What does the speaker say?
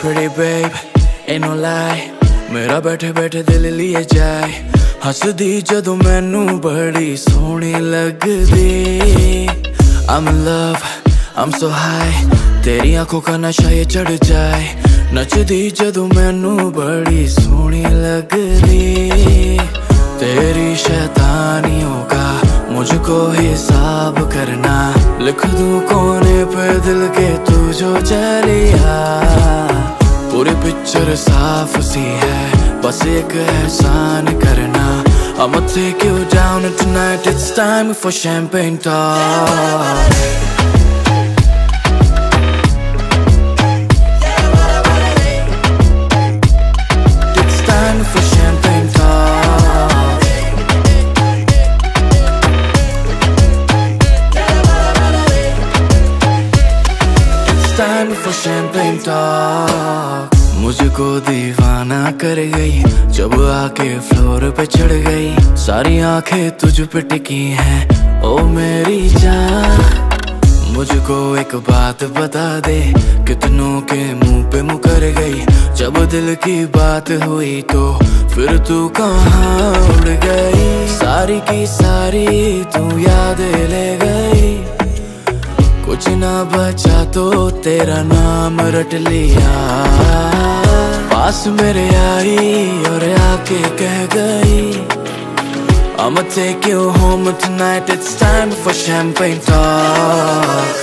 pretty babe, ain't no lie ਮੇਰਾ ਬੈਠੇ ਬੈਠੇ ਦਿਲ लिए ਜਾਏ ਹੱਸਦੀ ਜਦੋਂ ਮੈਨੂੰ ਬੜੀ ਸੋਹਣੀ ਲੱਗਦੀ I'm in love, I'm so high ਤੇਰੀ ਅੱਖੋਂ का ਨਸ਼ਾ ਇਹ ਚੜ ਜਾਏ ਨੱਚਦੀ ਜਦੋਂ ਮੈਨੂੰ ਬੜੀ ਸੋਹਣੀ ਲੱਗਦੀ तेरी शैतानियों का मुझको हिसाब करना लिख दूं कोने पे दिल के तू जो चलिया पूरी पिक्चर साफ सी है बस एक एहसान करना I'ma take you down and tonight it's time for champagne talk It's time for champagne talk It's time for champagne talk मुझको दीवाना कर गई, जब आके फ्लोर पे चढ़ गई। सारी आँखें तुझ पे टिकी हैं, ओ मेरी जान। मुझको एक बात बता दे, कितनों के मुँह पे मुकर गई। जब दिल की बात हुई तो फिर तू कहाँ उड़ गई? सारी की सारी तू याद ले गई। कुछ ना बचा तो तेरा नाम रट लिया। पास मेरे आई और आके कह गई I'ma take you home tonight. It's time for champagne talk.